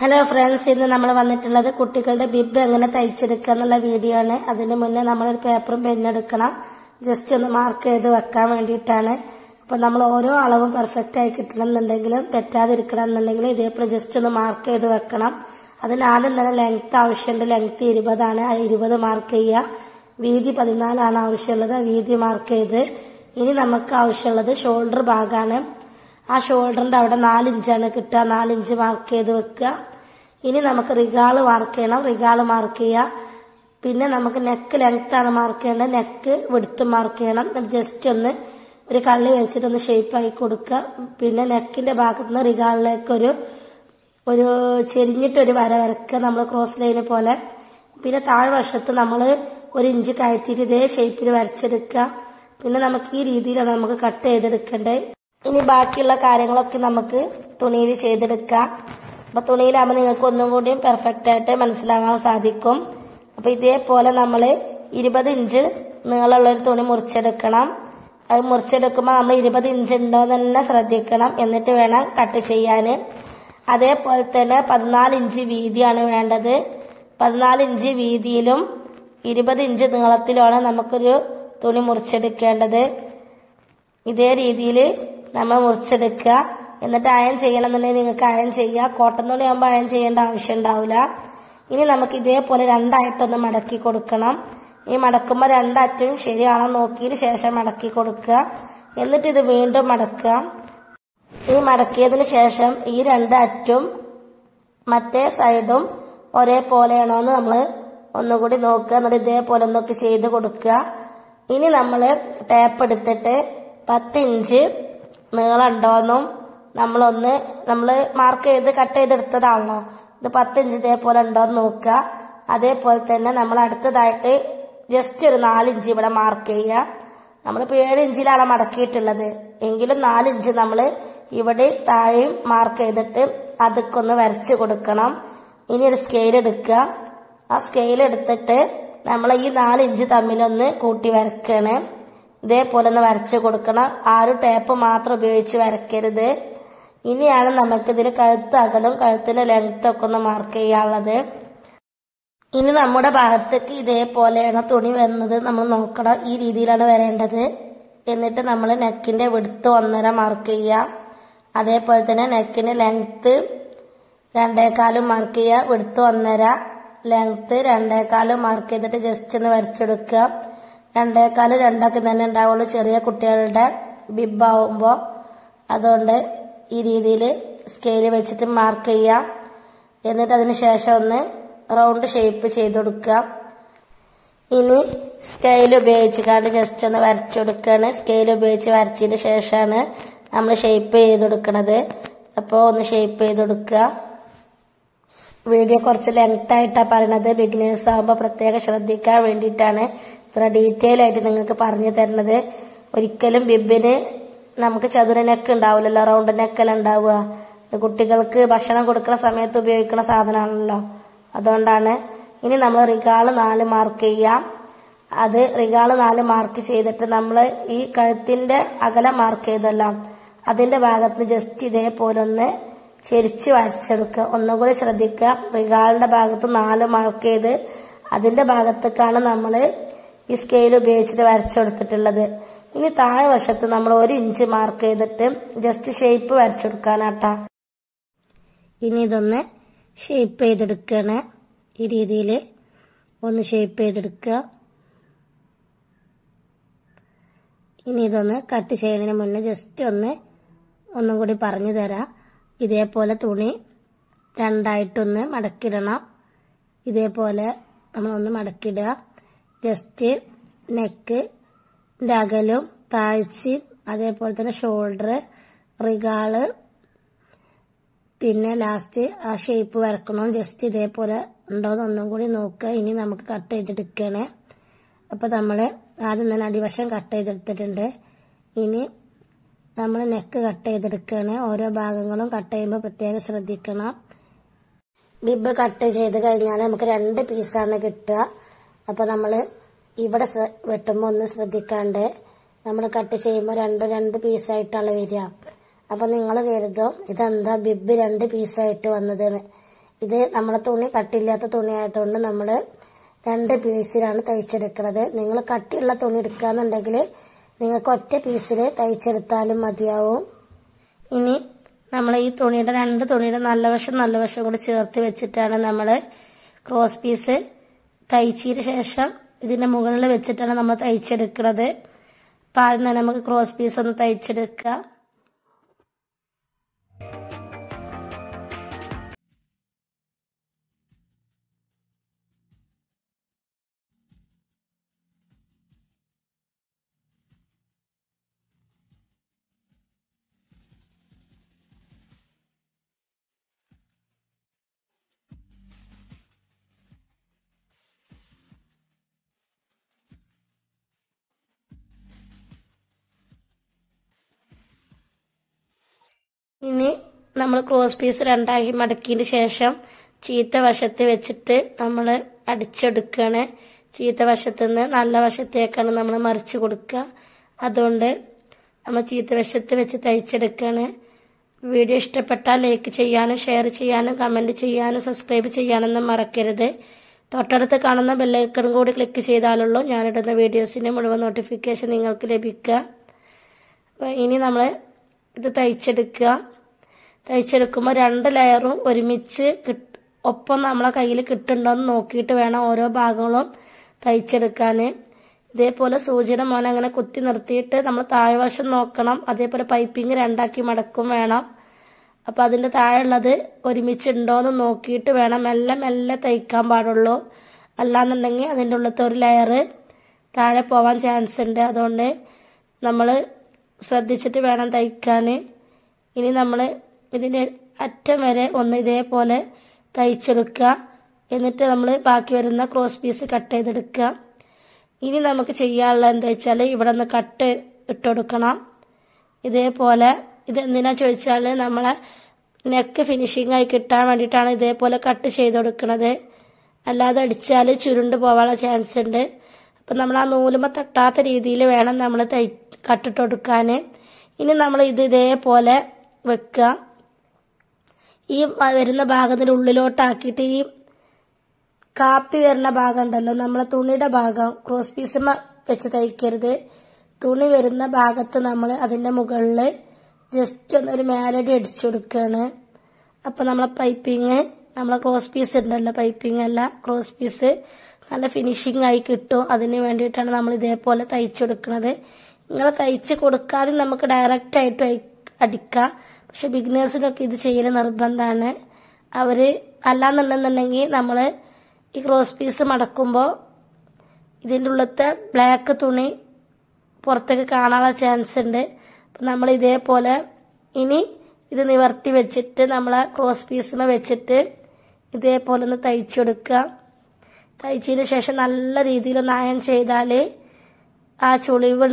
Hello friends ഇന്ന് നമ്മൾ വന്നിട്ടുള്ളത് കുട്ടികളുടെ ബിബ് എങ്ങനെ തയ്ച്ചെടുക്കുക എന്നുള്ള വീഡിയോ ആണ്. അതിന് മുന്നേ നമ്മളൊരു പേപ്പറും പെന്നെടുക്കണം ജസ്റ്റ് ഒന്ന് മാർക്ക് ചെയ്ത് വെക്കാൻ വേണ്ടിയിട്ടാണ്. അപ്പൊ നമ്മൾ ഓരോ അളവും പെർഫെക്റ്റ് ആയി കിട്ടണം എന്നുണ്ടെങ്കിലും തെറ്റാതിരിക്കണം എന്നുണ്ടെങ്കിലും ഇതേപോലെ ജസ്റ്റ് ഒന്ന് മാർക്ക് ചെയ്ത് വെക്കണം. അതിന് ആദ്യം തന്നെ ലെങ്ത് ആവശ്യമുണ്ട്. ലെങ്ത് ഇരുപതാണ്. ആ ഇരുപത് മാർക്ക് ചെയ്യുക. വീതി പതിനാലാണ് ആവശ്യമുള്ളത്. വീതി മാർക്ക് ചെയ്ത് ഇനി നമുക്ക് ആവശ്യമുള്ളത് ഷോൾഡർ ഭാഗമാണ്. ആ ഷോൾഡറിന്റെ അവിടെ നാലിഞ്ചാണ് കിട്ടുക. നാലിഞ്ച് മാർക്ക് ചെയ്ത് വെക്കുക. ഇനി നമുക്ക് റിഗാൾ മാർക്ക് ചെയ്യണം. റിഗാൾ മാർക്ക് ചെയ്യുക. പിന്നെ നമുക്ക് നെക്ക് ലെങ്ത് ആണ് മാർക്ക് ചെയ്യേണ്ടത്. നെക്ക് വെടുത്ത് മാർക്ക് ചെയ്യണം. ജസ്റ്റ് ഒന്ന് ഒരു കള്ളി വെച്ചിട്ട് ഒന്ന് ഷേപ്പ് ആക്കി കൊടുക്കുക. പിന്നെ നെക്കിന്റെ ഭാഗത്ത് നിന്ന് റിഗാളിലേക്ക് ഒരു ഒരു ചെരിഞ്ഞിട്ടൊരു വര വരക്കുക നമ്മൾ ക്രോസ് ലൈന് പോലെ. പിന്നെ താഴ്വശത്ത് നമ്മൾ ഒരു ഇഞ്ച് കയറ്റിയിട്ട് ഇതേ ഷേപ്പിൽ വരച്ചെടുക്കുക. പിന്നെ നമുക്ക് ഈ രീതിയിലാണ് നമുക്ക് കട്ട് ചെയ്തെടുക്കേണ്ടത്. ഇനി ബാക്കിയുള്ള കാര്യങ്ങളൊക്കെ നമുക്ക് തുണിയിൽ ചെയ്തെടുക്കാം. അപ്പൊ തുണിയിലാകുമ്പോൾ നിങ്ങൾക്ക് ഒന്നും കൂടിയും പെർഫെക്റ്റ് ആയിട്ട് മനസ്സിലാവാൻ സാധിക്കും. അപ്പൊ ഇതേപോലെ നമ്മൾ ഇരുപത് ഇഞ്ച് നീളമുള്ള ഒരു തുണി മുറിച്ചെടുക്കണം. അത് മുറിച്ചെടുക്കുമ്പോൾ നമ്മൾ ഇരുപത് ഇഞ്ച് ഉണ്ടോ തന്നെ ശ്രദ്ധിക്കണം. എന്നിട്ട് വേണം കട്ട് ചെയ്യാൻ അതേപോലെ തന്നെ പതിനാല് ഇഞ്ച് വീതിയാണ് വേണ്ടത്. പതിനാല് ഇഞ്ച് വീതിയിലും ഇരുപത് ഇഞ്ച് നീളത്തിലുമാണ് നമുക്കൊരു തുണി മുറിച്ചെടുക്കേണ്ടത്. ഇതേ രീതിയിൽ നമ്മൾ മുറിച്ചെടുക്കുക. എന്നിട്ട് അയൺ ചെയ്യണമെന്നുണ്ടെങ്കിൽ നിങ്ങൾക്ക് അയൺ ചെയ്യുക. കോട്ടൺ തുണി ആകുമ്പോൾ അയൺ ചെയ്യേണ്ട ആവശ്യം ഉണ്ടാവില്ല. ഇനി നമുക്ക് ഇതേപോലെ രണ്ടായിട്ടൊന്ന് മടക്കി കൊടുക്കണം. ഈ മടക്കുമ്പോൾ രണ്ടറ്റവും ശരിയാണോ നോക്കിയതിന് ശേഷം മടക്കി കൊടുക്കുക. എന്നിട്ട് ഇത് വീണ്ടും മടക്കുക. ഈ മടക്കിയതിന് ശേഷം ഈ രണ്ട് അറ്റും മറ്റേ സൈഡും ഒരേപോലെയാണോ എന്ന് നമ്മൾ ഒന്നുകൂടി നോക്കുക. എന്നിട്ട് ഇതേപോലെ ഒന്നൊക്കെ ചെയ്ത് കൊടുക്കുക. ഇനി നമ്മൾ ടേപ്പ് എടുത്തിട്ട് പത്ത് ഇഞ്ച് നീളമുണ്ടോയെന്നും നമ്മളൊന്ന് നമ്മൾ മാർക്ക് ചെയ്ത് കട്ട് ചെയ്തെടുത്തതാണല്ലോ. ഇത് പത്ത് ഇഞ്ച് ഇതേപോലെ ഉണ്ടോയെന്ന് നോക്കുക. അതേപോലെ തന്നെ നമ്മൾ അടുത്തതായിട്ട് ജസ്റ്റ് ഒരു നാലിഞ്ച് ഇവിടെ മാർക്ക് ചെയ്യുക. നമ്മളിപ്പോൾ ഏഴ് ഇഞ്ചിലാണ് മടക്കിയിട്ടുള്ളത്. എങ്കിലും നാലിഞ്ച് നമ്മൾ ഇവിടെ താഴെയും മാർക്ക് ചെയ്തിട്ട് അതൊക്കൊന്ന് വരച്ച് കൊടുക്കണം. ഇനി ഒരു സ്കെയിൽ എടുക്കുക. ആ സ്കെയിൽ എടുത്തിട്ട് നമ്മൾ ഈ നാലിഞ്ച് തമ്മിലൊന്ന് കൂട്ടി വരക്കണേ ഇതേപോലെ ഒന്ന് വരച്ച് കൊടുക്കണം. ഒരു ടേപ്പ് മാത്രം ഉപയോഗിച്ച് വരക്കരുത് ഇനിയാണ് നമുക്കിതിൽ കഴുത്ത് അകലും കഴുത്തിന്റെ ലെങ്ത് ഒക്കെ ഒന്ന് മാർക്ക് ചെയ്യാനുള്ളത്. ഇനി നമ്മുടെ ഭാഗത്തേക്ക് ഇതേപോലെയാണ് തുണി വരുന്നത് നമ്മൾ നോക്കണം. ഈ രീതിയിലാണ് വരേണ്ടത്. എന്നിട്ട് നമ്മൾ നെക്കിന്റെ വിടുത്ത് ഒന്നര മാർക്ക് ചെയ്യുക. അതേപോലെ തന്നെ നെക്കിന്റെ ലെങ്ത്ത് രണ്ടേക്കാലും മാർക്ക് ചെയ്യുക. വിടുത്ത് ഒന്നര ലെങ്ത്ത് രണ്ടേക്കാലും മാർക്ക് ചെയ്തിട്ട് ജസ്റ്റ് ഒന്ന് വരച്ചെടുക്കുക. രണ്ടേകാൽ രണ്ടാക്കി തന്നെ ഉണ്ടാവുള്ളൂ ചെറിയ കുട്ടികളുടെ ബിബാവുമ്പോൾ അതുകൊണ്ട് ഈ രീതിയിൽ സ്കെയിൽ വെച്ചിട്ട് മാർക്ക് ചെയ്യാം. എന്നിട്ട് അതിന് ശേഷം ഒന്ന് റൗണ്ട് ഷേപ്പ് ചെയ്ത് കൊടുക്കുക. ഇനി സ്കെയിൽ ഉപയോഗിച്ച് കാണ്ട് ജസ്റ്റ് ഒന്ന് വരച്ചു കൊടുക്കുകയാണ് സ്കെയിൽ ഉപയോഗിച്ച് വരച്ചതിന് ശേഷമാണ് നമ്മൾ ഷേപ്പ് ചെയ്ത് കൊടുക്കണത്. അപ്പോൾ ഒന്ന് ഷേപ്പ് ചെയ്ത് കൊടുക്കുക. വീഡിയോ കുറച്ച് ലെങ്ത് ആയിട്ടാണ് പറയണത്. ബിഗിനേഴ്സ് ആകുമ്പോൾ പ്രത്യേകം ശ്രദ്ധിക്കാൻ വേണ്ടിയിട്ടാണ് ഇത്ര ഡീറ്റെയിൽ ആയിട്ട് നിങ്ങൾക്ക് പറഞ്ഞു തരുന്നത്. ഒരിക്കലും ബിബിന് നമുക്ക് ചതുര നെക്ക് ഉണ്ടാവില്ലല്ലോ റൗണ്ട് നെക്കല്ല ഉണ്ടാവുക. കുട്ടികൾക്ക് ഭക്ഷണം കൊടുക്കുന്ന സമയത്ത് ഉപയോഗിക്കുന്ന സാധനമാണല്ലോ. അതുകൊണ്ടാണ് ഇനി നമ്മൾ റിഗാൾ നാല് മാർക്ക് ചെയ്യാം. അത് റിഗാൾ നാല് മാർക്ക് ചെയ്തിട്ട് നമ്മൾ ഈ കഴുത്തിന്റെ അകലം മാർക്ക് ചെയ്തല്ലോ. അതിന്റെ ഭാഗത്ത് ജസ്റ്റ് ഇതേപോലെ ഒന്ന് ചെരിച്ച് വരച്ചെടുക്കുക. ഒന്നുകൂടി ശ്രദ്ധിക്കുക. റിഗാളിന്റെ ഭാഗത്ത് നാല് മാർക്ക് ചെയ്ത് അതിന്റെ ഭാഗത്തേക്കാണ് നമ്മൾ ഈ സ്കെയിൽ ഉപയോഗിച്ചിട്ട് വരച്ചെടുത്തിട്ടുള്ളത്. ഇനി താഴെ വശത്ത് നമ്മൾ ഒരു ഇഞ്ച് മാർക്ക് ചെയ്തിട്ട് ജസ്റ്റ് ഷേപ്പ് വരച്ചെടുക്കാനാട്ടാ ഇനി ഇതൊന്ന് ഷേപ്പ് ചെയ്തെടുക്കുകയാണ് ഈ രീതിയിൽ ഒന്ന് ഷേപ്പ് ചെയ്തെടുക്കുക. ഇനി ഇതൊന്ന് കട്ട് ചെയ്യുന്നതിന് മുന്നേ ജസ്റ്റ് ഒന്ന് ഒന്നും കൂടി പറഞ്ഞു തരാം. ഇതേപോലെ തുണി രണ്ടായിട്ടൊന്ന് മടക്കിടണം. ഇതേപോലെ നമ്മളൊന്ന് മടക്കിടുക. ജസ്റ്റ് നെക്ക് അകലും താഴ്ചയും അതേപോലെ തന്നെ ഷോൾഡർ റിഗാൾ പിന്നെ ലാസ്റ്റ് ആ ഷേപ്പ് വരക്കണം. ജസ്റ്റ് ഇതേപോലെ ഉണ്ടോന്ന് ഒന്നും കൂടി നോക്കുക. ഇനി നമുക്ക് കട്ട് ചെയ്തെടുക്കണേ അപ്പോൾ നമ്മൾ ആദ്യം തന്നെ അടിവശം കട്ട് ചെയ്തെടുത്തിട്ടുണ്ട്. ഇനി നമ്മൾ നെക്ക് കട്ട് ചെയ്തെടുക്കുകയാണ്. ഓരോ ഭാഗങ്ങളും കട്ട് ചെയ്യുമ്പോൾ പ്രത്യേകം ശ്രദ്ധിക്കണം. ബിബ് കട്ട് ചെയ്ത് കഴിഞ്ഞാൽ നമുക്ക് രണ്ട് പീസാണ് കിട്ടുക. അപ്പോൾ നമ്മൾ ഇവിടെ വെട്ടുമ്പോൾ ഒന്ന് ശ്രദ്ധിക്കാണ്ട് നമ്മൾ കട്ട് ചെയ്യുമ്പോൾ രണ്ടും രണ്ട് പീസായിട്ടാണ് വരിക. അപ്പൊ നിങ്ങൾ കരുതും ഇതെന്താ ബിബ് രണ്ട് പീസായിട്ട് വന്നതെന്ന്. ഇത് നമ്മുടെ തുണി കട്ടില്ലാത്ത തുണി ആയതുകൊണ്ട് നമ്മൾ രണ്ട് പീസിലാണ് തയ്ച്ചെടുക്കുന്നത് നിങ്ങൾ കട്ടിയുള്ള തുണി എടുക്കുകയെന്നുണ്ടെങ്കിൽ നിങ്ങൾക്ക് ഒറ്റ പീസിൽ തയ്ച്ചെടുത്താലും മതിയാവും. ഇനി നമ്മൾ ഈ തുണിയുടെ രണ്ട് തുണിയുടെ നല്ല വശം നല്ല വശം കൂടി ചേർത്ത് വെച്ചിട്ടാണ് നമ്മൾ ക്രോസ് പീസ് തയ്ച്ചതിന് ശേഷം ഇതിന്റെ മുകളിൽ വെച്ചിട്ടാണ് നമ്മൾ തയ്ച്ചെടുക്കുന്നത് അപ്പം ആദ്യം തന്നെ നമുക്ക് ക്രോസ് പീസ് ഒന്ന് തയ്ച്ചെടുക്കാം. നമ്മൾ ക്രോസ് പീസ് രണ്ടാക്കി മടക്കിയതിന് ശേഷം ചീത്ത വശത്ത് വെച്ചിട്ട് നമ്മൾ അടിച്ചെടുക്കുകയാണ്. ചീത്ത വശത്ത് നിന്ന് നല്ല വശത്തേക്കാണ് നമ്മൾ മറിച്ച് കൊടുക്കുക. അതുകൊണ്ട് നമ്മൾ ചീത്ത വശത്ത് വെച്ച് തയ്ച്ചെടുക്കുകയാണ്. വീഡിയോ ഇഷ്ടപ്പെട്ടാൽ ലൈക്ക് ചെയ്യാനും ഷെയർ ചെയ്യാനും കമന്റ് ചെയ്യാനും സബ്സ്ക്രൈബ് ചെയ്യാനൊന്നും മറക്കരുത്. തൊട്ടടുത്ത് കാണുന്ന ബെല്ലൈക്കണും കൂടി ക്ലിക്ക് ചെയ്താലുള്ളൂ ഞാനിടുന്ന വീഡിയോസിന്റെ മുഴുവൻ നോട്ടിഫിക്കേഷൻ നിങ്ങൾക്ക് ലഭിക്കുക. അപ്പോൾ ഇനി നമ്മൾ ഇത് തയ്ച്ചെടുക്കുക. തയ്ച്ചെടുക്കുമ്പോൾ രണ്ട് ലെയറും ഒരുമിച്ച് ഒപ്പം നമ്മളെ കയ്യിൽ കിട്ടുന്നുണ്ടോയെന്ന് നോക്കിയിട്ട് വേണം ഓരോ ഭാഗങ്ങളും തയ്ച്ചെടുക്കാൻ ഇതേപോലെ സൂചിയുടെ മോനെ അങ്ങനെ കുത്തി നിർത്തിയിട്ട് നമ്മൾ താഴ്വശം നോക്കണം. അതേപോലെ പൈപ്പിംഗ് രണ്ടാക്കി മടക്കും വേണം. അപ്പം അതിന്റെ താഴെയുള്ളത് ഒരുമിച്ചുണ്ടോയെന്ന് നോക്കിയിട്ട് വേണം മെല്ലെ മെല്ലെ തയ്ക്കാൻ പാടുള്ളൂ. അല്ലാന്നുണ്ടെങ്കിൽ അതിന്റെ ഉള്ളത്തെ ഒരു ലെയർ താഴെ പോവാൻ ചാൻസ് ഉണ്ട്. അതുകൊണ്ട് നമ്മൾ ശ്രദ്ധിച്ചിട്ട് വേണം തയ്ക്കാൻ ഇനി നമ്മൾ ഇതിന്റെ അറ്റം വരെ ഒന്ന് ഇതേപോലെ തയ്ച്ചെടുക്കുക. എന്നിട്ട് നമ്മൾ ബാക്കി വരുന്ന ക്രോസ് പീസ് കട്ട് ചെയ്തെടുക്കുക. ഇനി നമുക്ക് ചെയ്യാനുള്ള എന്താ വെച്ചാൽ ഇവിടെ നിന്ന് കട്ട് ഇട്ടുകൊടുക്കണം ഇതേപോലെ ഇത് എന്തിനാ ചോദിച്ചാൽ നമ്മളെ നെക്ക് ഫിനിഷിംഗ് ആയി കിട്ടാൻ വേണ്ടിയിട്ടാണ് ഇതേപോലെ കട്ട് ചെയ്ത് കൊടുക്കുന്നത് അല്ലാതെ അടിച്ചാൽ ചുരുണ്ട് പോവാനുള്ള ചാൻസ് ഉണ്ട്. അപ്പം നമ്മൾ ആ നൂലുമ തട്ടാത്ത രീതിയിൽ വേണം നമ്മൾ തൈ കട്ടിട്ട് കൊടുക്കാൻ ഇനി നമ്മൾ ഇത് ഇതേപോലെ വെക്കുക. ഈ വരുന്ന ഭാഗത്തിന്റെ ഉള്ളിലോട്ടാക്കിയിട്ട് ഈ കാപ്പി വരുന്ന ഭാഗം ഉണ്ടല്ലോ നമ്മളെ തുണിയുടെ ഭാഗം ക്രോസ് പീസ് വെച്ച് തയ്ക്കരുത്. തുണി വരുന്ന ഭാഗത്ത് നമ്മൾ അതിന്റെ മുകളിൽ ജസ്റ്റ് ഒന്നൊരു മേലടി അടിച്ചു കൊടുക്കുകയാണ് അപ്പൊ നമ്മളെ പൈപ്പിങ് നമ്മളെ ക്രോസ് പീസ് ഉണ്ടല്ലോ പൈപ്പിംഗ് അല്ല ക്രോസ് പീസ് നല്ല ഫിനിഷിംഗ് ആയി കിട്ടും. അതിന് വേണ്ടിയിട്ടാണ് നമ്മൾ ഇതേപോലെ തയ്ച്ചു കൊടുക്കുന്നത് ഇങ്ങനെ തയ്ച്ച് കൊടുക്കാതെ നമുക്ക് ഡയറക്റ്റ് ആയിട്ട് അടിക്കാം. പക്ഷെ ബിഗിനേഴ്സിനൊക്കെ ഇത് ചെയ്യൽ നിർബന്ധമാണ് അവർ അല്ലാന്നുണ്ടെന്നുണ്ടെങ്കിൽ നമ്മൾ ഈ ക്രോസ് പീസ് മടക്കുമ്പോൾ ഇതിന്റെ ഉള്ളത്തെ ബ്ലാക്ക് തുണി പുറത്തേക്ക് കാണാനുള്ള ചാൻസ് ഉണ്ട്. അപ്പം നമ്മൾ ഇതേപോലെ ഇനി ഇത് നിവർത്തി വെച്ചിട്ട് നമ്മളെ ക്രോസ് പീസിനെ വെച്ചിട്ട് ഇതേപോലെ ഒന്ന് തയ്ച്ചു കൊടുക്കുക. തയ്ച്ചതിന് ശേഷം നല്ല രീതിയിൽ ഒന്ന് അയൺ ആ ചുളിവ്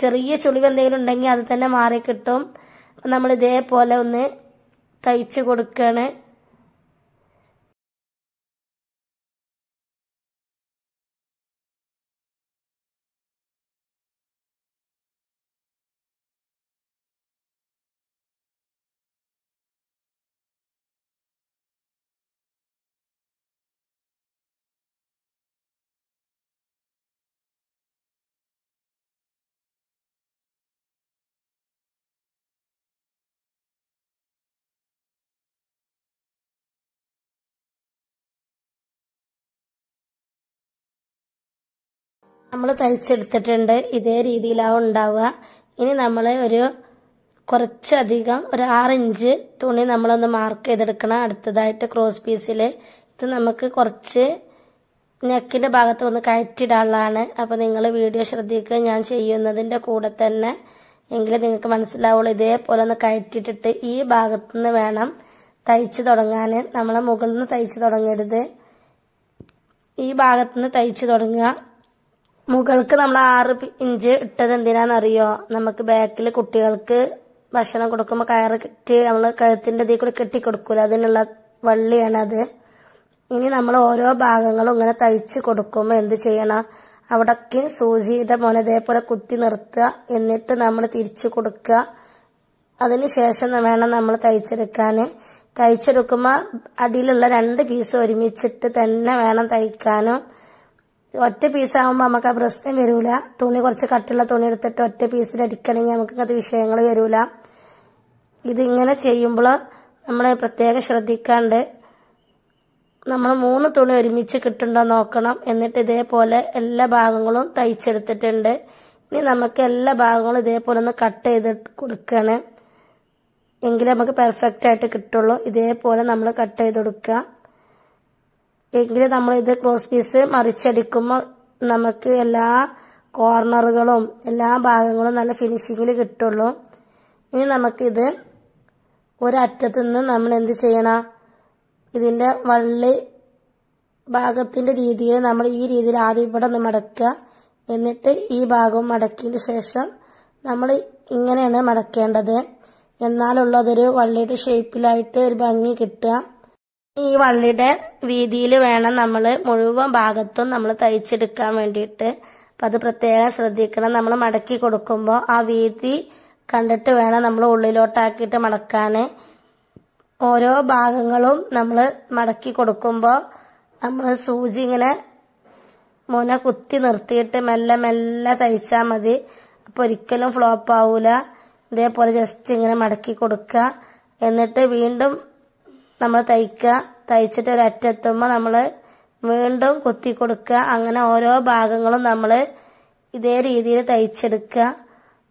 ചെറിയ ചുളിവ് എന്തെങ്കിലും ഉണ്ടെങ്കിൽ അത് തന്നെ മാറി കിട്ടും നമ്മൾ ഇതേപോലെ ഒന്ന് തയ്ച്ച് കൊടുക്കുകയാണ് നമ്മൾ തയ്ച്ചെടുത്തിട്ടുണ്ട്. ഇതേ രീതിയിലാവും ഉണ്ടാവുക. ഇനി നമ്മൾ ഒരു കുറച്ചധികം ഒരു ആറ് ഇഞ്ച് തുണി നമ്മളൊന്ന് മാർക്ക് ചെയ്തെടുക്കണം. അടുത്തതായിട്ട് ക്രോസ് പീസിൽ ഇത് നമുക്ക് കുറച്ച് നെക്കിന്റെ ഭാഗത്ത് ഒന്ന് കയറ്റിടാനുള്ളതാണ്. അപ്പോൾ നിങ്ങൾ വീഡിയോ ശ്രദ്ധിക്കുക. ഞാൻ ചെയ്യുന്നതിന്റെ കൂടെ തന്നെ എങ്കിലും നിങ്ങൾക്ക് മനസ്സിലാവുള്ളൂ. ഇതേപോലെ ഒന്ന് കയറ്റിയിട്ടിട്ട് ഈ ഭാഗത്തു നിന്ന് വേണം തയ്ച്ചു തുടങ്ങാൻ നമ്മളെ മുകളിൽ നിന്ന് തയ്ച്ചു തുടങ്ങരുത്. ഈ ഭാഗത്തു നിന്ന് തയ്ച്ചു തുടങ്ങുക. മുകൾക്ക് നമ്മൾ ആറ് ഇഞ്ച് ഇട്ടത് എന്തിനാണെന്നറിയോ? നമുക്ക് ബാക്കിൽ കുട്ടികൾക്ക് ഭക്ഷണം കൊടുക്കുമ്പോൾ കയറ് കെട്ടി നമ്മൾ കഴുത്തിന്റെ ഇതിൽ കൂടി കെട്ടി കൊടുക്കൂല? അതിനുള്ള വള്ളിയാണ് അത് ഇനി നമ്മൾ ഓരോ ഭാഗങ്ങളും ഇങ്ങനെ തയ്ച്ച് കൊടുക്കുമ്പോൾ എന്ത് ചെയ്യണം? അവിടൊക്കെ സൂചിയുടെ മോനെ ഇതേപോലെ കുത്തി നിർത്തുക. എന്നിട്ട് നമ്മൾ തിരിച്ചു കൊടുക്കുക. അതിനുശേഷം വേണം നമ്മൾ തയ്ച്ചെടുക്കാൻ തയ്ച്ചെടുക്കുമ്പോൾ അടിയിലുള്ള രണ്ട് പീസ് ഒരുമിച്ചിട്ട് തന്നെ വേണം തയ്ക്കാനും. ഒറ്റ പീസാകുമ്പോൾ നമുക്ക് ആ പ്രശ്നം വരൂല. തുണി കുറച്ച് കട്ടുള്ള തുണി എടുത്തിട്ട് ഒറ്റ പീസിൽ അടിക്കണമെങ്കിൽ നമുക്ക് അത് വിഷയങ്ങൾ വരൂല. ഇതിങ്ങനെ ചെയ്യുമ്പോൾ നമ്മൾ പ്രത്യേകം ശ്രദ്ധിക്കാണ്ട് നമ്മൾ മൂന്ന് തുണി ഒരുമിച്ച് കിട്ടുന്നുണ്ടോ നോക്കണം. എന്നിട്ട് ഇതേപോലെ എല്ലാ ഭാഗങ്ങളും തയ്ച്ചെടുത്തിട്ടുണ്ട്. ഇനി നമുക്ക് എല്ലാ ഭാഗങ്ങളും ഇതേപോലെ ഒന്ന് കട്ട് ചെയ്ത് കൊടുക്കുകയാണ് എങ്കിലേ നമുക്ക് പെർഫെക്റ്റ് ആയിട്ട് കിട്ടുള്ളൂ. ഇതേപോലെ നമ്മൾ കട്ട് ചെയ്ത് കൊടുക്കുക. എങ്കിൽ നമ്മൾ ഇത് ക്രോസ് പീസ് മറിച്ചടിക്കുമ്പോൾ നമുക്ക് എല്ലാ കോർണറുകളും എല്ലാ ഭാഗങ്ങളും നല്ല ഫിനിഷിങ്ങിൽ കിട്ടുള്ളൂ. ഇനി നമുക്കിത് ഒരറ്റത്തു നിന്ന് നമ്മൾ എന്ത് ചെയ്യണം? ഇതിന്റെ വള്ളി ഭാഗത്തിന്റെ രീതിയിൽ നമ്മൾ ഈ രീതിയിൽ ആദ്യം ഇവിടെ ഒന്ന് മടക്കുക. എന്നിട്ട് ഈ ഭാഗം മടക്കിയതിന് ശേഷം നമ്മൾ ഇങ്ങനെയാണ് മടക്കേണ്ടത്. എന്നാലുള്ളതൊരു വള്ളിയുടെ ഷേപ്പിലായിട്ട് ഒരു ഭംഗി കിട്ടുക. ഈ വള്ളിയുടെ വീതിയിൽ വേണം നമ്മൾ മുഴുവൻ ഭാഗത്തും നമ്മൾ തയ്ച്ചെടുക്കാൻ വേണ്ടിയിട്ട്. അപ്പം അത് പ്രത്യേകം ശ്രദ്ധിക്കണം. നമ്മൾ മടക്കി കൊടുക്കുമ്പോൾ ആ വീതി കണ്ടിട്ട് വേണം നമ്മൾ ഉള്ളിലോട്ടാക്കിയിട്ട് മടക്കാൻ ഓരോ ഭാഗങ്ങളും നമ്മൾ മടക്കി കൊടുക്കുമ്പോൾ നമ്മൾ സൂചി ഇങ്ങനെ മുന കുത്തി നിർത്തിയിട്ട് മെല്ലെ മെല്ലെ തയ്ച്ചാൽ മതി. അപ്പോൾ ഒരിക്കലും ഫ്ലോപ്പ് ആവൂല. ഇതേപോലെ ജസ്റ്റ് ഇങ്ങനെ മടക്കി കൊടുക്കുക എന്നിട്ട് വീണ്ടും നമ്മൾ തയ്ക്കുക തയ്ച്ചിട്ട് ഒരറ്റെത്തുമ്പോൾ നമ്മൾ വീണ്ടും കുത്തി കൊടുക്കുക അങ്ങനെ ഓരോ ഭാഗങ്ങളും നമ്മൾ ഇതേ രീതിയിൽ തയ്ച്ചെടുക്കുക.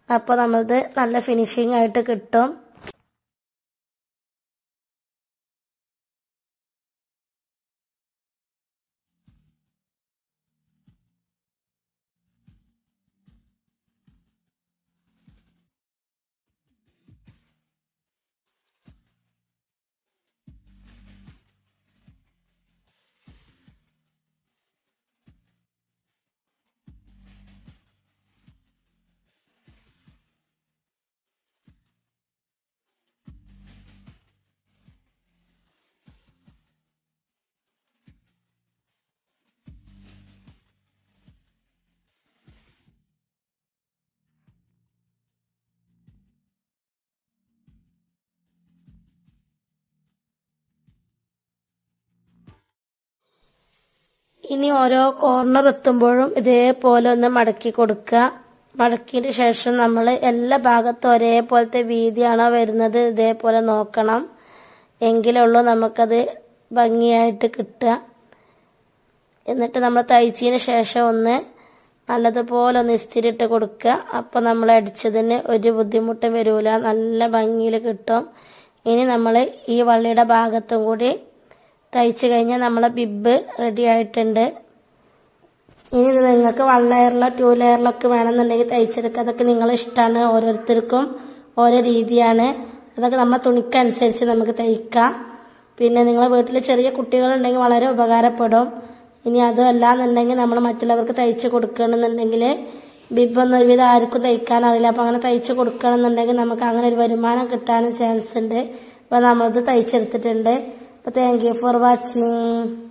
അപ്പോൾ നമ്മളത് നല്ല ഫിനിഷിംഗ് ആയിട്ട് കിട്ടും. ഇനി ഓരോ കോർണർ എത്തുമ്പോഴും ഇതേപോലെ ഒന്ന് മടക്കി കൊടുക്കുക. മടക്കിയ ശേഷം നമ്മൾ എല്ലാ ഭാഗത്തും ഒരേപോലത്തെ വീതിയാണോ വരുന്നത് ഇതേപോലെ നോക്കണം. എങ്കിലേ എങ്കിലുള്ളൂ നമുക്കത് ഭംഗിയായിട്ട് കിട്ടുക. എന്നിട്ട് നമ്മൾ തയ്ച്ചതിന് ശേഷം ഒന്ന് നല്ലതുപോലെ ഒന്ന് ഇസ്തിരിട്ട് കൊടുക്കുക. അപ്പോൾ നമ്മൾ അടിച്ചതിന് ഒരു ബുദ്ധിമുട്ടും വരില്ല നല്ല ഭംഗിയിൽ കിട്ടും. ഇനി നമ്മൾ ഈ വള്ളിയുടെ ഭാഗത്തും കൂടി തയ്ച്ചു കഴിഞ്ഞാൽ നമ്മളെ ബിബ് റെഡി ആയിട്ടുണ്ട്. ഇനി നിങ്ങൾക്ക് വൺ ലെയറിലോ ടു ലെയറിലൊക്കെ വേണമെന്നുണ്ടെങ്കിൽ തയ്ച്ചെടുക്കുക. അതൊക്കെ നിങ്ങളെ ഇഷ്ടമാണ് ഓരോരുത്തർക്കും ഓരോ രീതിയാണ്. അതൊക്കെ നമ്മളെ തുണിക്കനുസരിച്ച് നമുക്ക് തയ്ക്കാം. പിന്നെ നിങ്ങളെ വീട്ടിൽ ചെറിയ കുട്ടികളുണ്ടെങ്കിൽ വളരെ ഉപകാരപ്പെടും. ഇനി അതുമല്ല എന്നുണ്ടെങ്കിൽ നമ്മൾ മറ്റുള്ളവർക്ക് തയ്ച്ച് കൊടുക്കണമെന്നുണ്ടെങ്കിൽ ബിബൊന്നും ഒരുവിധം ആർക്കും തയ്ക്കാൻ അറിയില്ല അപ്പം അങ്ങനെ തയ്ച്ച് കൊടുക്കണമെന്നുണ്ടെങ്കിൽ നമുക്ക് അങ്ങനെ ഒരു വരുമാനം കിട്ടാനും ചാൻസ് ഉണ്ട്. അപ്പം നമ്മളത് തയ്ച്ചെടുത്തിട്ടുണ്ട്. Thank you for watching